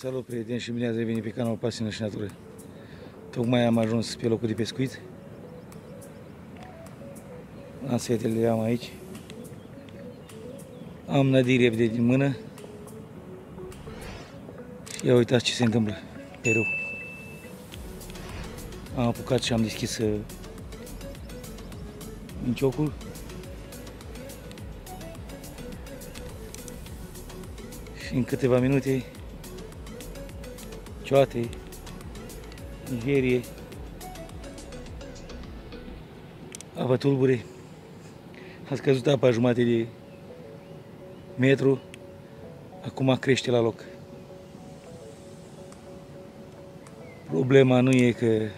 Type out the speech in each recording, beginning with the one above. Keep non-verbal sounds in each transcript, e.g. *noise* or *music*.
Salut prieteni și bine ați revenit pe canalul Pasiune și Natură. Tocmai am ajuns pe locul de pescuit. Ansetele le am aici. Am nădire de din mână. Și ia uitați ce se întâmplă pe râu. Am apucat și am deschis uh, minciocul. Și în câteva minute cioate, Nigerie, apă tulbure, a scăzut apa jumate de metru, acum crește la loc. Problema nu e că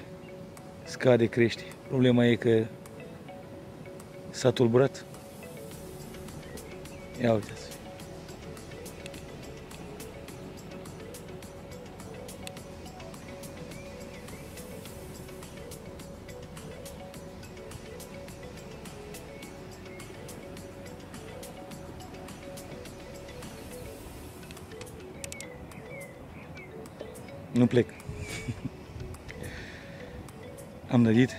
scade, crește. Problema e că s-a tulburat. Ia uitați. Nu plec. Am nădit.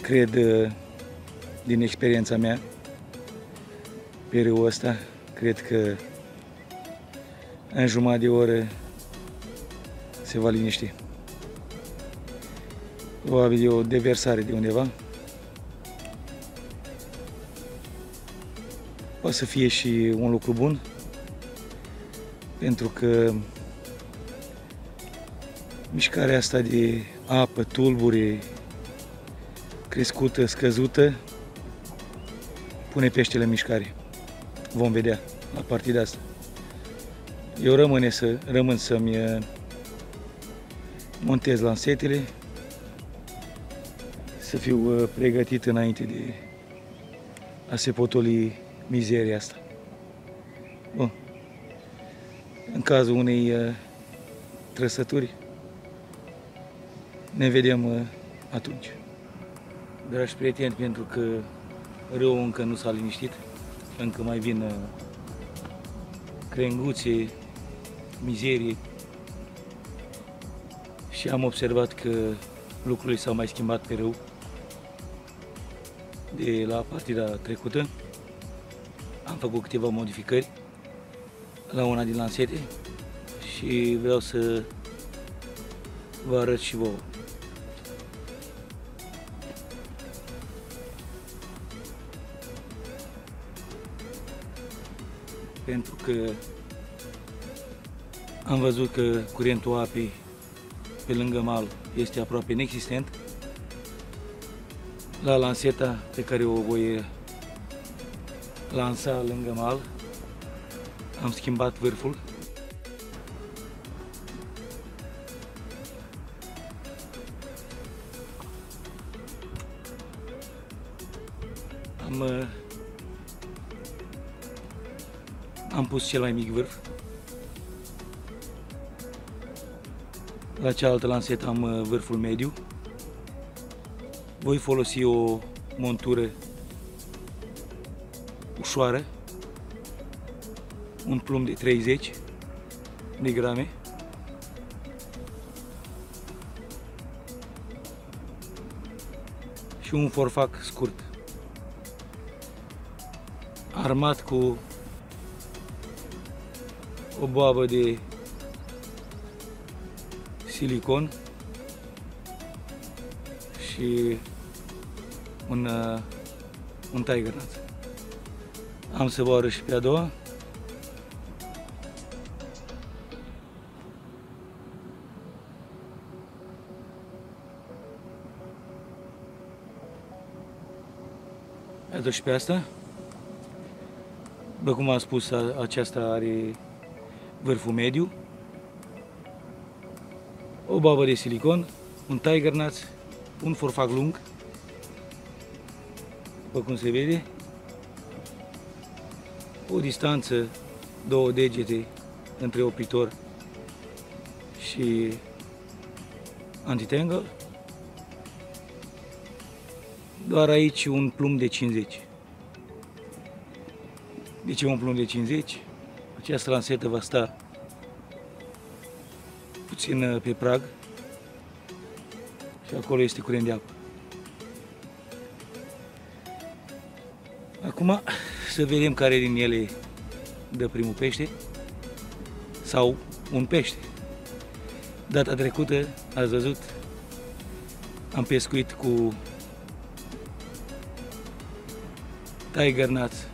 Cred uh, din experiența mea pe râul ăsta, cred că în jumătate de oră se va liniști. Probabil e o deversare de undeva. Poate să fie și un lucru bun, pentru că mișcarea asta de apă, tulbure, crescută, scăzută, pune peștele în mișcare. Vom vedea la partida asta. Eu rămâne să, rămân să-mi uh, montez lansetele, să fiu uh, pregătit înainte de a se potoli mizeria asta. Bun. În cazul unei uh, trăsături, ne vedem uh, atunci. Dragi prieteni, pentru că râul încă nu s-a liniștit, încă mai vin uh, crenguțe, mizerie și am observat că lucrurile s-au mai schimbat pe râu de la partida trecută. Am făcut câteva modificări la una din lansete și vreau să vă arăt și vouă. Pentru că am văzut că curentul apei pe lângă mal este aproape inexistent. La lanseta pe care o voi lansa lângă mal am schimbat vârful am am pus cel mai mic vârf. La cealaltă lansetă am uh, vârful mediu. Voi folosi o montură ușoară, un plumb de 30 de grame. Și un forfac scurt, armat cu o boabă de silicon și un, uh, un tiger nut. Am să vă și pe a doua. Iată și pe asta. După cum am spus, aceasta are vârful mediu, o babă de silicon, un tiger nuts, un forfac lung, după cum se vede, o distanță, două degete între opritor și antitangle, doar aici un plumb de 50. De ce un plumb de 50? Această lansetă va sta puțin uh, pe prag și acolo este curent de apă. Acum să vedem care din ele dă primul pește sau un pește. Data trecută, ați văzut, am pescuit cu Tiger Nuts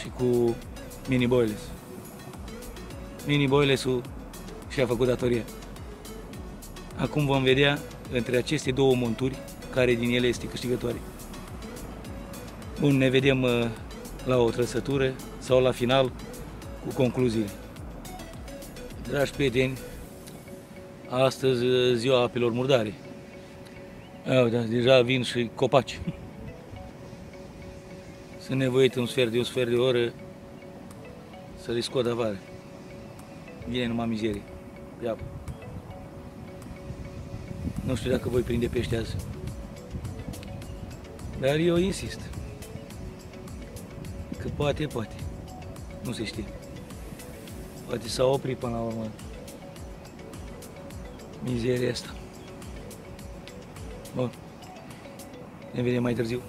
și cu Mini Boilers. Mini Boilers-ul și-a făcut datoria. Acum vom vedea între aceste două monturi care din ele este câștigătoare. Bun, ne vedem uh, la o trăsătură sau la final cu concluziile. Dragi prieteni, astăzi uh, ziua apelor murdare. Oh, da, deja vin și copaci. *laughs* Sunt nevoit un sfert de un sfert de oră să le scot afară. Vine numai mizerie pe apă. Nu știu dacă voi prinde pește azi. Dar eu insist. Că poate, poate. Nu se știe. Poate s-a oprit până la urmă mizeria asta. Bun. Ne vedem mai târziu.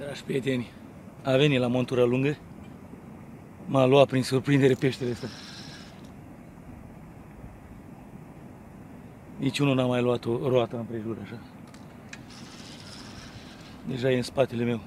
Dragi prieteni, a venit la montura lungă, m-a luat prin surprindere peștele ăsta. Niciunul n-a mai luat o roată împrejur așa. Deja e în spatele meu.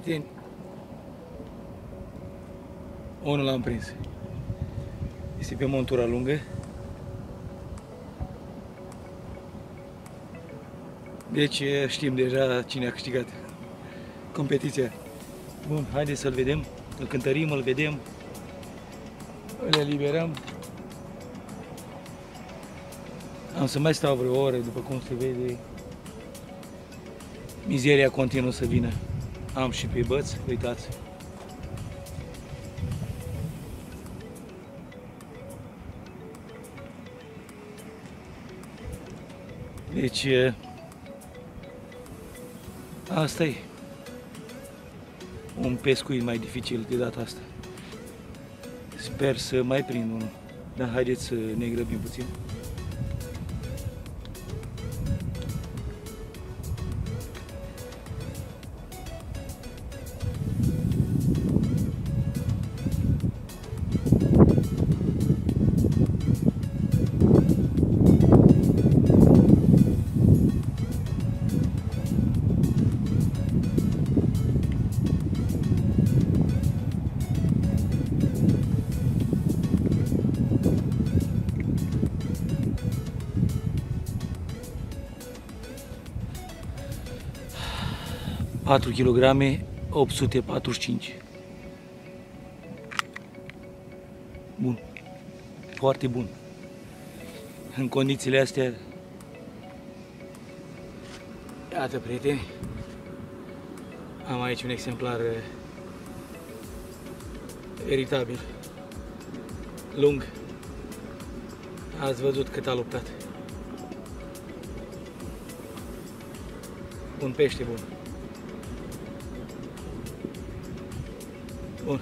Prieteni, unul l-am prins. Este pe montura lungă. Deci știm deja cine a câștigat competiția. Bun, haideți să-l vedem, îl cântărim, îl vedem, îl eliberăm. Am să mai stau vreo oră, după cum se vede, mizeria continuă să vină. Am și pe băț, uitați. Deci, asta e. Un pescuit mai dificil de data asta. Sper să mai prind unul. Dar haideți să ne grăbim puțin. 4 kg 845. Bun. Foarte bun. În condițiile astea Iată, prieteni. Am aici un exemplar eh, eritabil. Lung. Ați văzut cât a luptat. Un pește bun. Bun.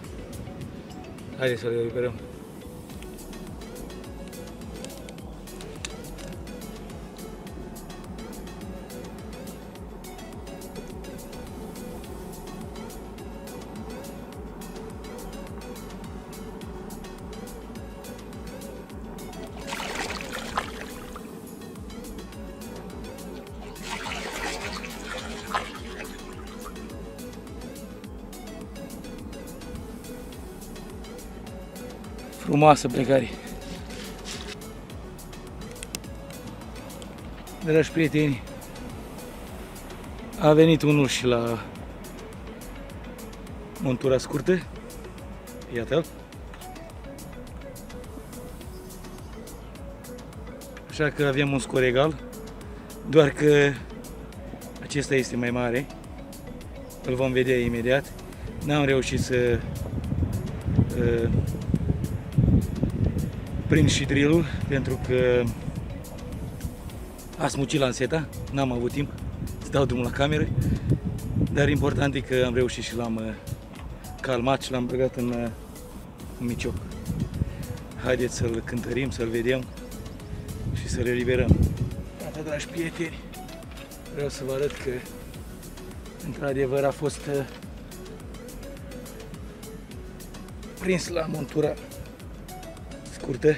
Haideți să le Frumoasă plecare. Dragi prieteni, a venit unul și la montura scurtă. Iată-l. Așa că avem un scor egal, doar că acesta este mai mare. Îl vom vedea imediat. N-am reușit să uh, prind și drill pentru că a smucit lanseta, n-am avut timp să dau drumul la cameră, dar important e că am reușit și l-am uh, calmat și l-am băgat în, uh, în micioc. Haideți să-l cântărim, să-l vedem și să-l eliberăm. Iată, dragi prieteni, vreau să vă arăt că într-adevăr a fost uh, prins la montura scurtă.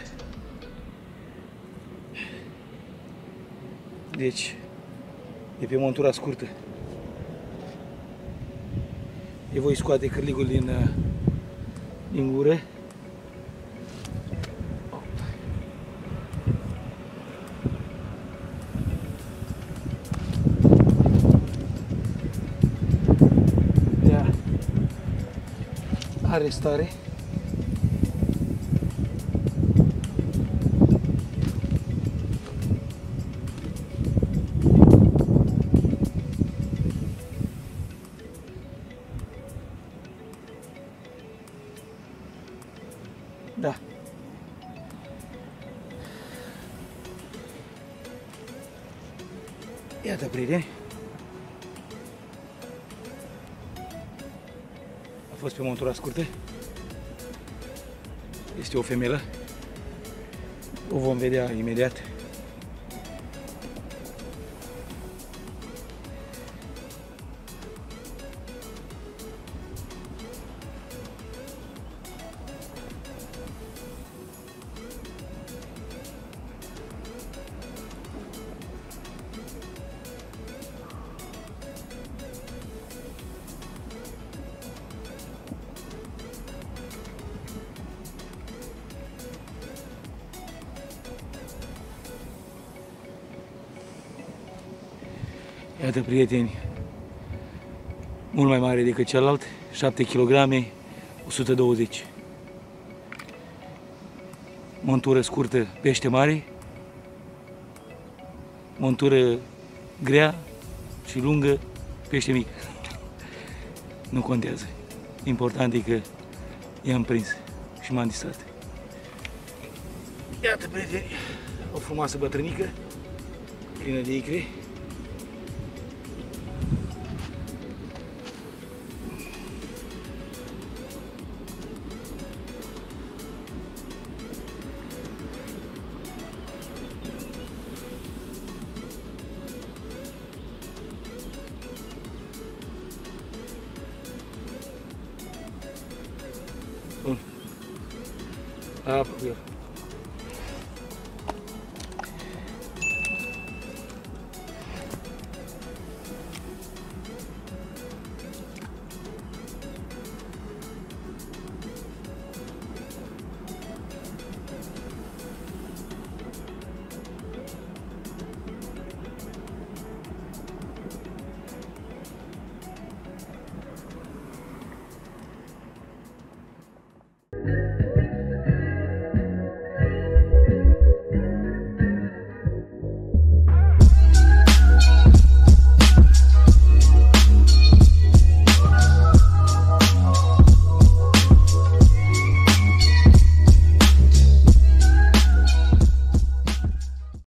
Deci, e pe montura scurtă. E voi scoate cârligul din, uh, din gură. Arestare. A fost pe montura scurtă. Este o femelă. O vom vedea imediat. Iată, prieteni, mult mai mare decât celălalt, 7 kg, 120. Montură scurtă, pește mare, montură grea și lungă, pește mic. *laughs* Nu contează. Important e că i-am prins și m-am distrat. Iată, prieteni, o frumoasă bătrânică, plină de icre.